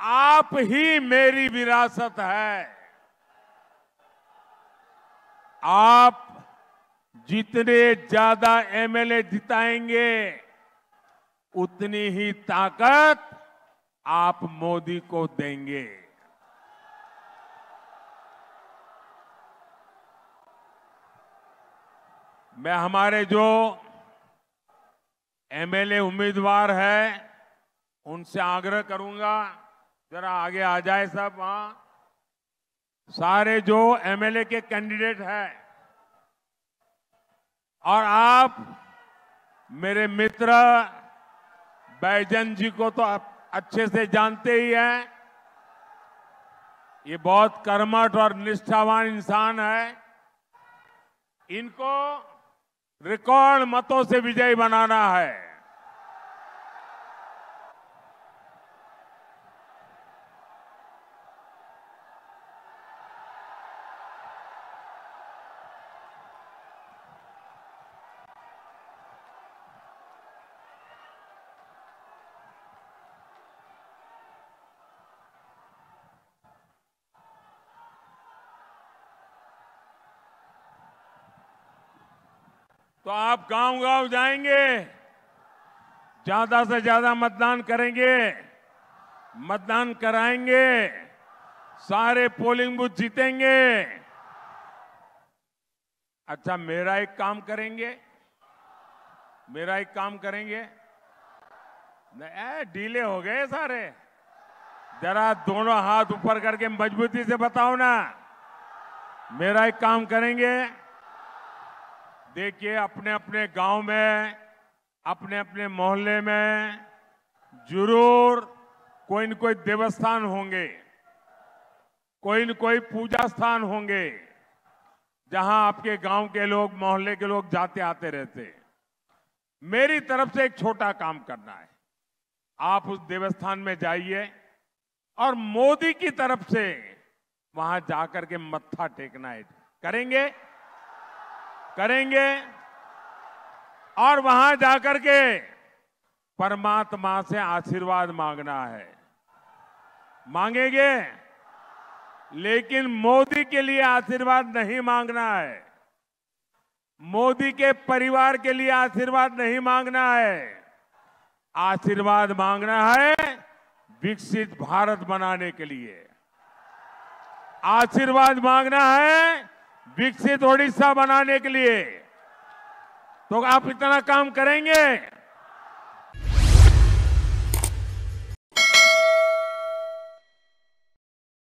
आप ही मेरी विरासत है। आप जितने ज़्यादा एमएलए जिताएँगे, उतनी ही ताकत आप मोदी को देंगे। मैं हमारे जो एमएलए उम्मीदवार है, उनसे आग्रह करूँगा जरा आगे आ जाए सब वहाँ सारे जो एमएलए के कैंडिडेट हैं, और आप, मेरे मित्र, बैजन जी को तो आप अच्छे से जानते ही हैं। ये बहुत कर्मठ और निष्ठावान इंसान है। इनको रिकॉर्ड मतों से विजयी बनाना है। तो आप गाँव गाँव जाएँगे। ज़्यादा से ज़्यादा मतदान करेंगे। मतदान कराएँगे। सारे पोलिंग बूथ जीतेंगे। अच्छा मेरा एक काम करेंगे। मेरा एक काम करेंगे। डीले हो गए सारे। जरा दोनों हाथ ऊपर करके मजबूती से बताओ ना। मेरा एक काम करेंगे। देखिए, अपने अपने गाँव में, अपने अपने मोहल्ले में ज़रूर कोई न कोई देवस्थान होंगे, कोई न कोई पूजा स्थान होंगे, जहाँ आपके गाँव के लोग, मोहल्ले के लोग जाते आते रहते मेरी तरफ़ से एक छोटा काम करना है। आप उस देवस्थान में जाइए और मोदी की तरफ़ से वहाँ जाकर के मत्था टेकना है। करेंगे? करेंगे और वहाँ जाकर के परमात्मा से आशीर्वाद मांगना है। मांगेंगे, लेकिन मोदी के लिए आशीर्वाद नहीं मांगना है। मोदी के परिवार के लिए आशीर्वाद नहीं मांगना है। आशीर्वाद मांगना है विकसित भारत बनाने के लिए। आशीर्वाद मांगना है विकसित ओडिशा बनाने के लिए। तो आप इतना काम करेंगे?